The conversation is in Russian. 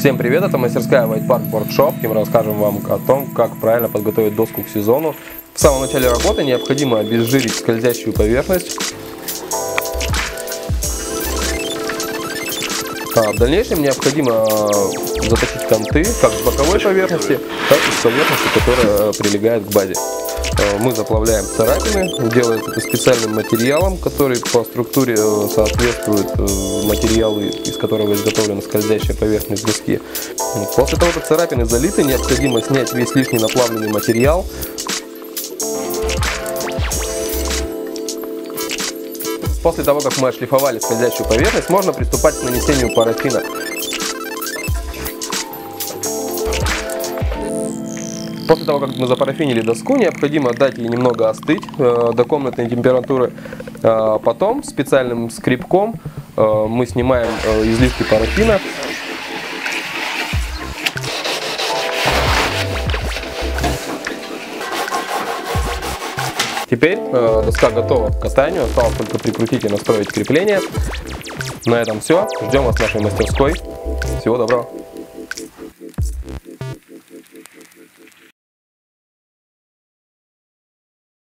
Всем привет, это мастерская White Park Board Shop, где мы расскажем вам о том, как правильно подготовить доску к сезону. В самом начале работы необходимо обезжирить скользящую поверхность. А в дальнейшем необходимо заточить канты как с боковой поверхности, так и с поверхности, которая прилегает к базе. Э, мы заплавляем царапины, делается это специальным материалом, который по структуре э, соответствует э, материалу, из которого изготовлена скользящая поверхность доски. После того, как царапины залиты, необходимо снять весь лишний наплавленный материал, После того, как мы отшлифовали скользящую поверхность, можно приступать к нанесению парафина. После того, как мы запарафинили доску, необходимо дать ей немного остыть э, до комнатной температуры. Э, потом специальным скребком э, мы снимаем э, излишки парафина. Теперь э, доска готова к катанию, осталось только прикрутить и настроить крепление. На этом все. Ждем вас в нашей мастерской. Всего доброго.